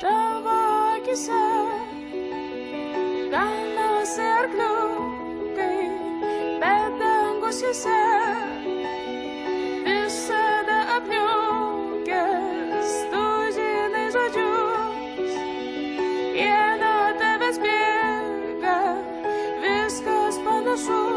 tavo akise Velnas arkliukai, bet dangus jose Visada apniukęs, tu žinai žodžius. Jie nuo tavęs bėga, viskas panašu.